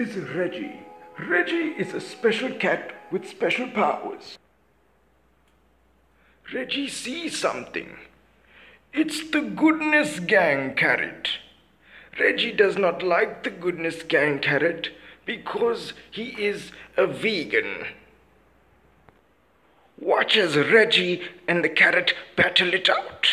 is Reggie. Reggie is a special cat with special powers. Reggie sees something. It's the Goodness Gang carrot. Reggie does not like the Goodness Gang carrot because he is a vegan. Watch as Reggie and the carrot battle it out.